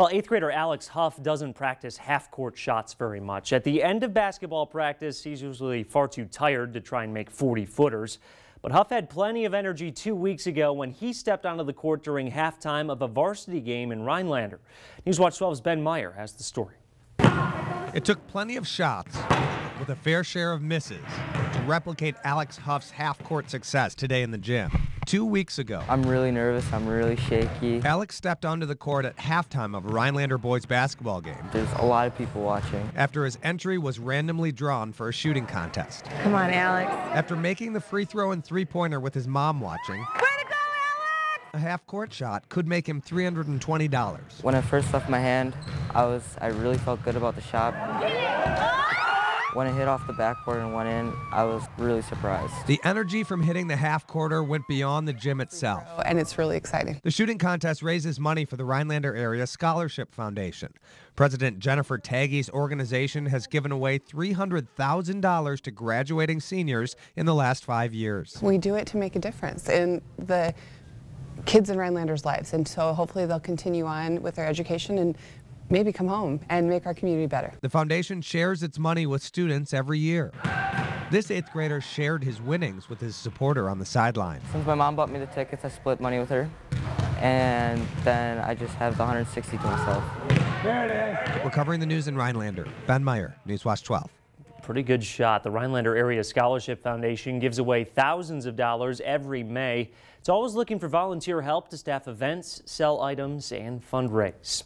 Well, eighth grader Alex Huff doesn't practice half-court shots very much. At the end of basketball practice, he's usually far too tired to try and make 40-footers. But Huff had plenty of energy two weeks ago when he stepped onto the court during halftime of a varsity game in Rhinelander. Newswatch 12's Ben Meyer has the story. It took plenty of shots with a fair share of misses to replicate Alex Huff's half-court success today in the gym. Two weeks ago, I'm really nervous. I'm really shaky. Alex stepped onto the court at halftime of a Rhinelander boys basketball game There's a lot of people watching. after his entry was randomly drawn for a shooting contest. Come on, Alex. After making the free throw and three-pointer with his mom watching, Way to go, Alex! a half-court shot could make him $320. When I first left my hand, I was I really felt good about the shot. When it hit off the backboard and went in, I was really surprised. The energy from hitting the half-quarter went beyond the gym itself. and it's really exciting. The shooting contest raises money for the Rhinelander Area Scholarship Foundation. President Jennifer Taggy's organization has given away $300,000 to graduating seniors in the last five years. We do it to make a difference in the kids in Rhinelanders' lives, and so hopefully they'll continue on with their education and maybe come home and make our community better. The foundation shares its money with students every year. This eighth grader shared his winnings with his supporter on the sideline. Since my mom bought me the tickets, I split money with her. And then I just have the 160 to myself. There it is. We're covering the news in Rhinelander. Ben Meyer, Newswatch 12. Pretty good shot. The Rhinelander Area Scholarship Foundation gives away thousands of dollars every May. It's always looking for volunteer help to staff events, sell items, and fundraise.